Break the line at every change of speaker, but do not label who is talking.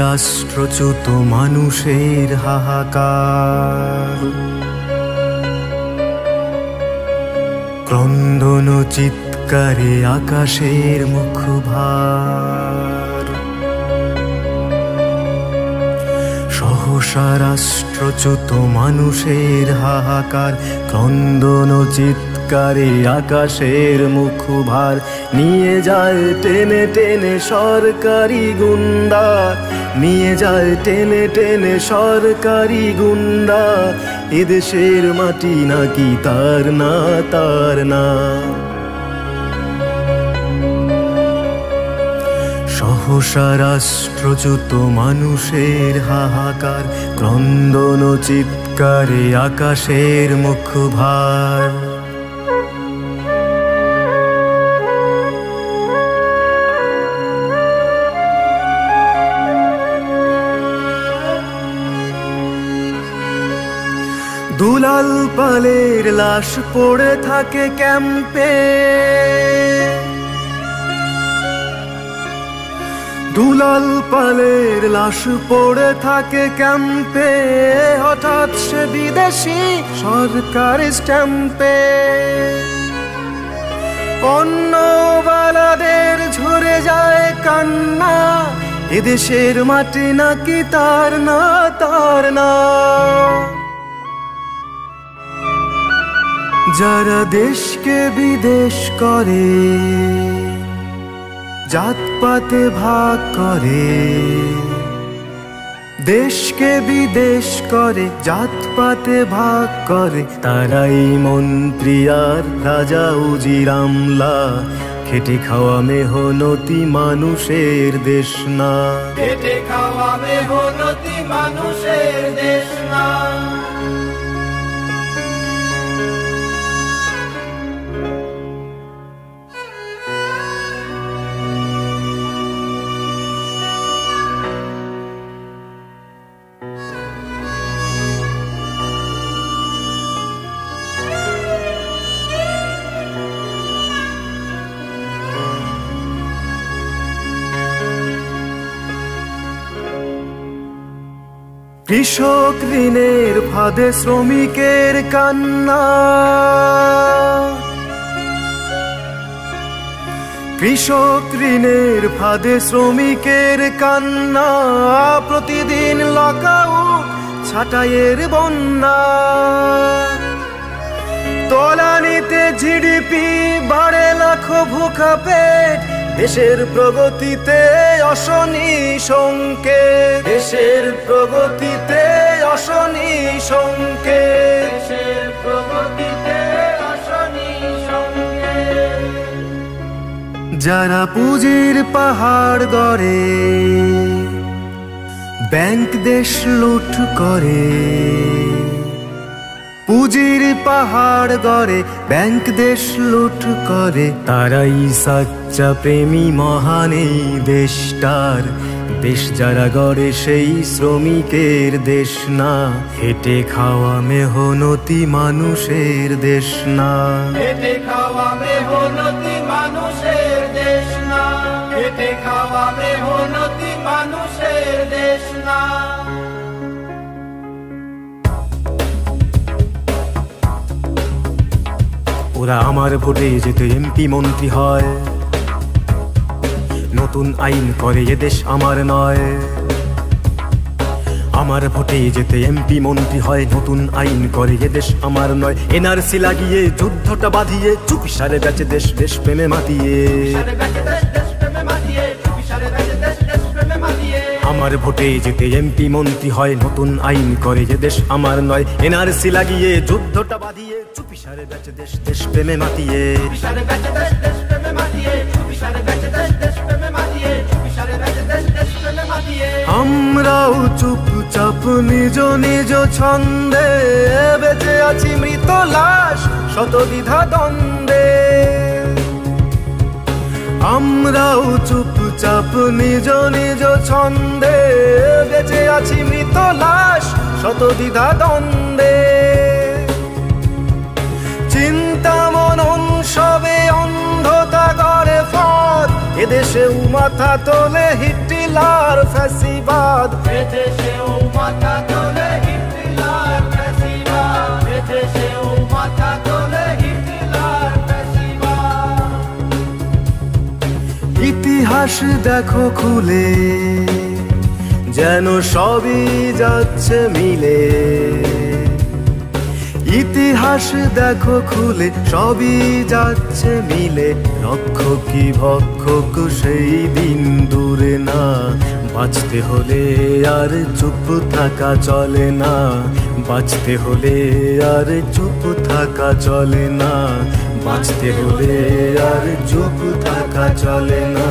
রাষ্ট্রচ্যুত মানুষের হাহাকার। ক্রন্দন চিৎকারে আকাশের মুখভার। সহসা রাষ্ট্রচ্যুত মানুষের হাহাকার। ক্রন্দন চিৎকারে আকাশের মুখভার। নিয়ে যায় টেনে টেনে সরকারি গুন্ডা। নিয়ে যায় টেনে টেনে সরকারি গুন্ডা, এদেশের মাটি নাকি তার না তার না। সহসা রাষ্ট্রচ্যুত মানুষের হাহাকার, ক্রন্দন চিৎকারে আকাশের মুখভার দুলাল পালের লাশ পড়ে থাকে ক্যাম্পে। দুলাল পালের লাশ পড়ে থাকে ক্যাম্পে। হঠাৎ সে বিদেশি সরকার স্ট্যাম্পে। অন্যবালাদের ঝরে যায় কান্না। এদেশের মাটি নাকি তার না তার না। যারা দেশকে বিদেশ করে, জাতপাতে ভাগ করে, দেশকে বিদেশ করে, জাতপাতে ভাগ করে, তারাই মন্ত্রী আর রাজা উজিরামলা খেটে খাওয়া মেহনতি মানুষের দেশ না।
পেটে খাওয়া মেহনতি মানুষের দেশ না।
কৃষক ঋণের ফাঁদে শ্রমিকের কান্না। কৃষক ঋণের ফাঁদে শ্রমিকের কান্না। প্রতিদিন লকাউট ছাটাইয়ের বন্যা। তলানিতে জিডিপি বাড়ে লাখো ভুখা পেট। দেশের প্রগতিতে অশনি সংকে দেশের প্রগতিতে অশনি সংকে যারা পুঁজির পাহাড় গড়ে ব্যাংক দেশ লুট করে পুঁজির পাহাড় গড়ে ব্যাংক দেশ লুট করে তারাই সাচ্চা প্রেমী মহান এই দেশটার দেশ যারা গড়ে সেই শ্রমিকের দেশ না হেঁটে খাওয়া মেহনতি মানুষের দেশ না।
খাওয়া মেহনতি মানুষের দেশ না খাওয়া মেহনতি মানুষের দেশ না।
ওরা আমার ভোটে যেতে এমপি মন্ত্রী হয়। নতুন আইন করে এ দেশ আমার নয়। আমার ভোটে যেতে এমপি মন্ত্রী হয়, নতুন আইন করে দেশ আমার নয়। এনআরসি লাগিয়ে যুদ্ধটা বাঁধিয়ে দেশ
সারে বেঁচে দেশ দেশ প্রেমে মাতিয়ে।
আমার ভোটে যেতে এমপি মন্ত্রী হয়, নতুন আইন করে যে দেশ আমার নয়। এনআরসি লাগিয়ে যুদ্ধটা বাঁধিয়ে মাতিয়ে
সারে বেঁচে দেশ দেশ প্রেমে মাতিয়ে।
নিজ নিজ ছন্দে বেঁচে আছি মৃত লাশ শত দ্বিধা দ্বন্দ্বে। আমরাও চুপচাপ নিজ নিজ ছন্দে বেঁচে আছি মৃত লাশ শত দ্বিধা দ্বন্দ্বে। চিন্তা মনন সবে অন্ধতা করে ফত এদেশেও মাথা তোলে হিটিলার ফ্যাসিবাদ। ইতিহাস দেখো খুলে, যেন সবই যাচ্ছে মিলে। ইতিহাস দেখো খুলে, সবই যাচ্ছে মিলে। রক্ষক কি ভক্ষক সেই দিন দূরে না, বাঁচতে হলে আর চুপ থাকা চলে না। বাঁচতে হলে আর চুপ থাকা চলে না, বাঁচতে হলে আর চুপ থাকা চলে না।